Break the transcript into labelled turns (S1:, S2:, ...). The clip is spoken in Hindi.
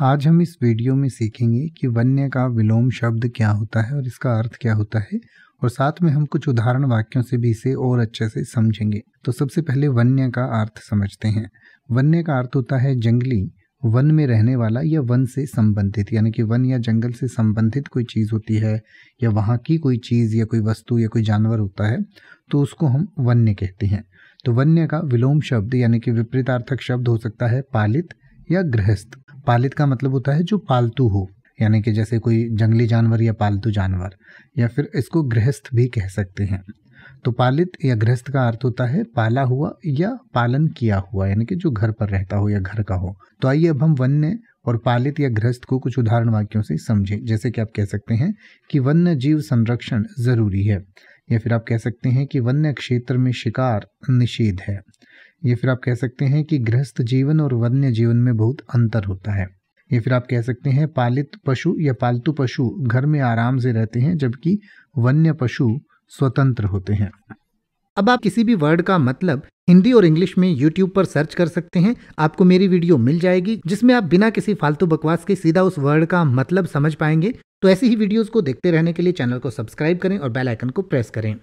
S1: आज हम इस वीडियो में सीखेंगे कि वन्य का विलोम शब्द क्या होता है और इसका अर्थ क्या होता है। और साथ में हम कुछ उदाहरण वाक्यों से भी इसे और अच्छे से समझेंगे। तो सबसे पहले वन्य का अर्थ समझते हैं। वन्य का अर्थ होता है जंगली, वन में रहने वाला या वन से संबंधित। यानी कि वन या जंगल से संबंधित कोई चीज़ होती है या वहाँ की कोई चीज़ या कोई वस्तु या कोई जानवर होता है तो उसको हम वन्य कहते हैं। तो वन्य का विलोम शब्द यानी कि विपरीतार्थक शब्द हो सकता है पालित या गृहस्थ। पालित का मतलब होता है जो पालतू हो, यानी कि जैसे कोई जंगली जानवर या पालतू जानवर, या फिर इसको गृहस्थ भी कह सकते हैं। तो पालित या गृहस्थ का अर्थ होता है पाला हुआ या पालन किया हुआ, यानी कि जो घर पर रहता हो या घर का हो। तो आइए अब हम वन्य और पालित या गृहस्थ को कुछ उदाहरण वाक्यों से समझें, जैसे कि आप कह सकते हैं कि वन्य जीव संरक्षण ज़रूरी है, या फिर आप कह सकते हैं कि वन्य क्षेत्र में शिकार निषेध है। या फिर आप कह सकते हैं कि गृहस्थ जीवन और वन्य जीवन में बहुत अंतर होता है। या फिर आप कह सकते हैं पालित पशु या पालतू पशु घर में आराम से रहते हैं, जबकि वन्य पशु स्वतंत्र होते हैं।
S2: अब आप किसी भी वर्ड का मतलब हिंदी और इंग्लिश में यूट्यूब पर सर्च कर सकते हैं। आपको मेरी वीडियो मिल जाएगी, जिसमें आप बिना किसी फालतू बकवास के सीधा उस वर्ड का मतलब समझ पाएँगे। तो ऐसी ही वीडियोस को देखते रहने के लिए चैनल को सब्सक्राइब करें और बेल आइकन को प्रेस करें।